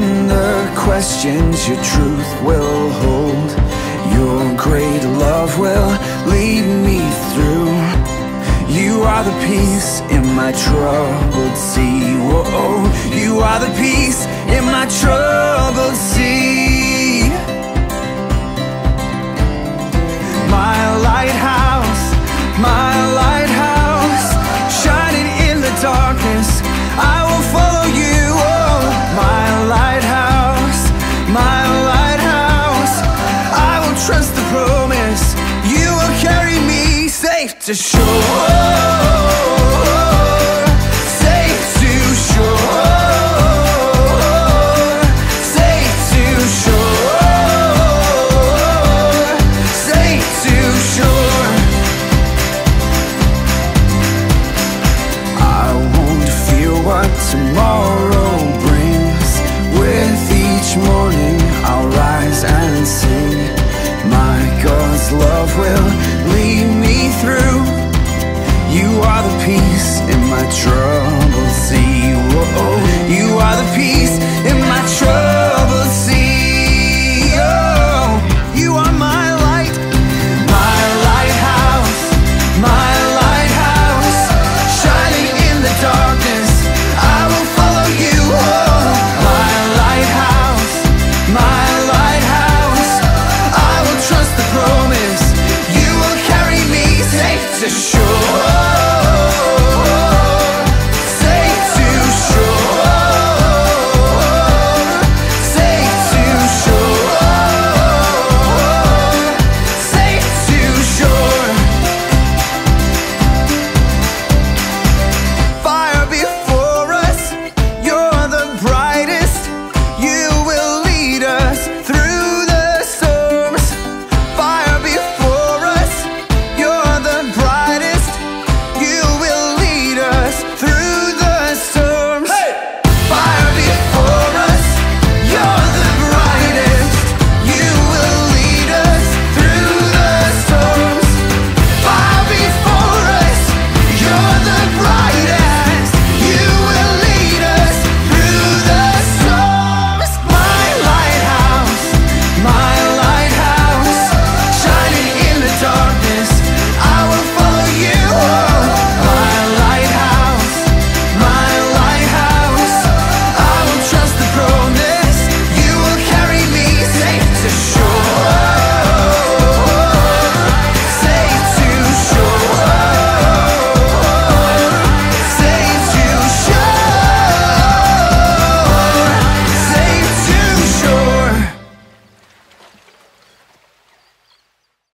The questions, your truth will hold. Your great love will lead me through. You are the peace in my troubled sea. Whoa, you are the peace in my troubled fear what tomorrow brings. With each morning, I'll rise and sing. My God's love will through. You are the peace in my trouble.